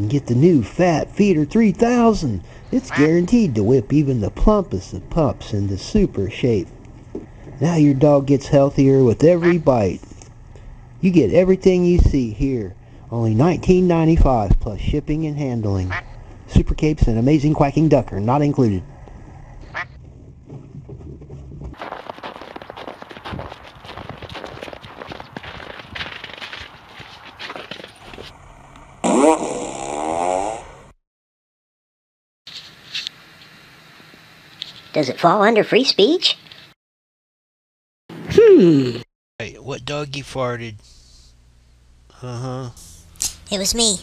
and get the new Fat Feeder 3000. It's guaranteed to whip even the plumpest of pups into super shape. Now your dog gets healthier with every bite. You get everything you see here. Only $19.95 plus shipping and handling. Super capes and amazing quacking ducker not included. Does it fall under free speech? Hmm. Hey, what doggy farted? Uh huh. It was me.